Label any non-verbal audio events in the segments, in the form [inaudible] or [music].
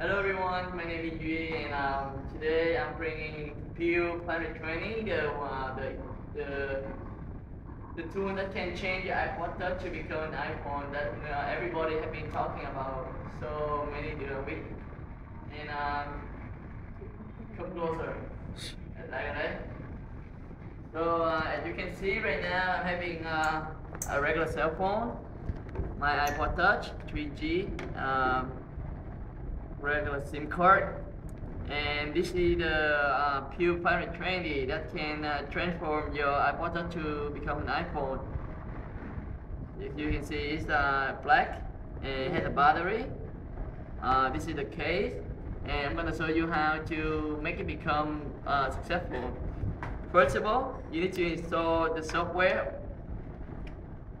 Hello everyone, my name is Duy and um, today I'm bringing Pew Planet Training, the, uh, the, the, the tool that can change your iPod Touch to become an iPhone that everybody has been talking about so many during week. And um, come closer, like that. So uh, as you can see right now, I'm having uh, a regular cell phone, my iPod Touch 3G. Um, regular SIM card and this is the uh, Pew Pirate 20 that can uh, transform your iPod to become an iPhone. If you can see it's uh, black and it has a battery. Uh, this is the case and I'm gonna show you how to make it become uh, successful. First of all, you need to install the software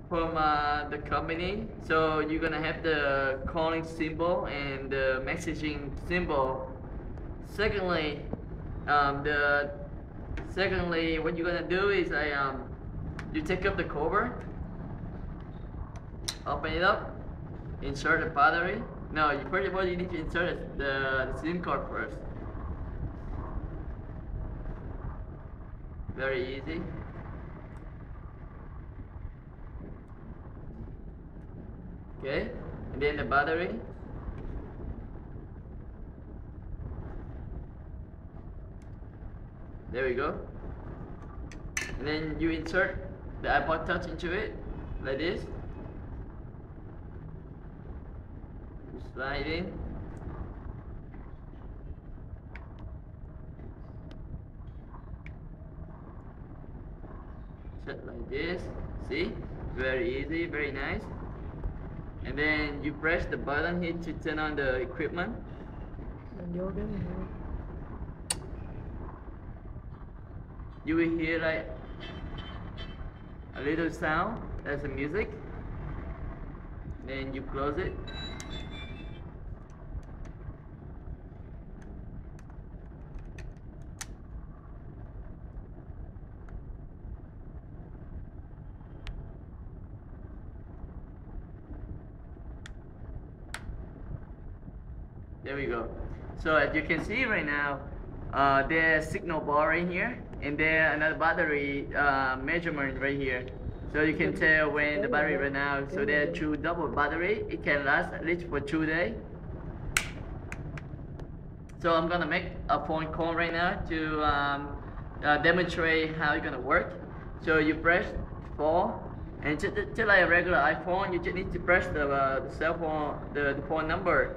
from uh, the company. So you're gonna have the calling symbol and the messaging symbol. Secondly, um, the secondly, what you're gonna do is I um, you take up the cover, open it up, insert the battery. No, you, first of all you need to insert the, the SIM card first. Very easy. Okay? And then the battery there we go. And then you insert the iPod touch into it like this. Slide in. Set like this. See? Very easy very nice and then you press the button here to turn on the equipment. You will hear like a little sound. That's the music. Then you close it There we go. So as you can see right now, uh, there's signal bar right here, and there another battery uh, measurement right here. So you can tell when the battery right now. So there are two double battery. It can last at least for two days. So I'm gonna make a phone call right now to um, uh, demonstrate how it's gonna work. So you press four, and just, just like a regular iPhone, you just need to press the, uh, the cell phone, the, the phone number.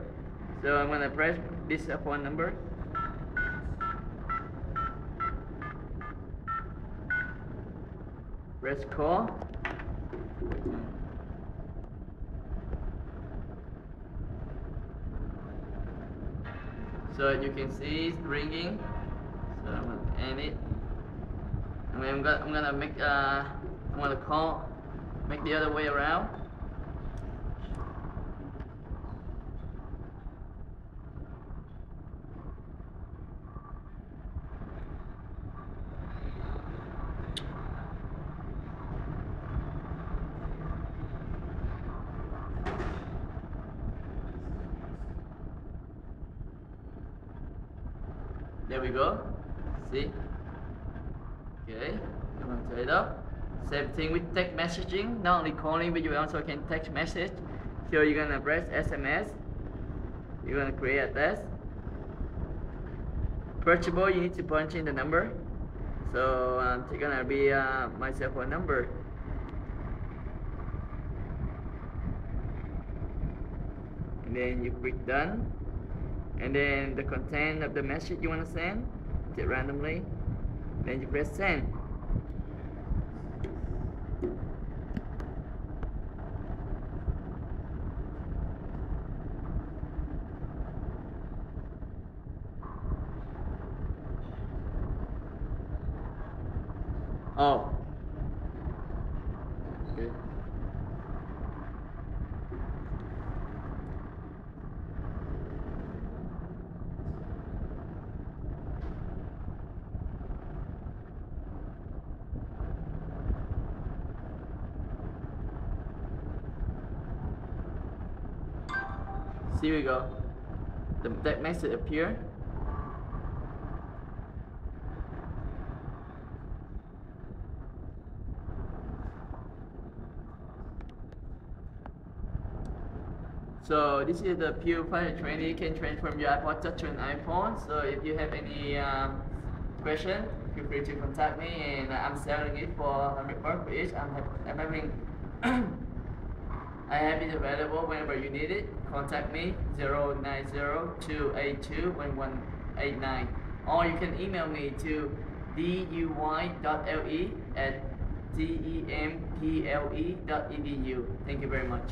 So I'm gonna press this phone number. Press call. So you can see it's ringing. So I'm gonna end it. I mean, I'm gonna I'm gonna make uh I'm gonna call make the other way around. There we go. See? Okay. Gonna turn it up. Same thing with text messaging. Not only calling, but you also can text message. So you're gonna press SMS. You're gonna create a of all, you need to punch in the number. So um, it's gonna be uh, my cell phone number. And then you click done and then the content of the message you want to send it randomly? Then you press send. Oh okay See we go. the, that message appear. So this is the Pilot Training. You can transform your iPod Touch to an iPhone. So if you have any um, question, feel free to contact me, and I'm selling it for 100 bucks for each. I'm, ha- I'm having [clears throat] I have it available whenever you need it. Contact me 090-282-1189 or you can email me to duy.le at temple.edu. Thank you very much.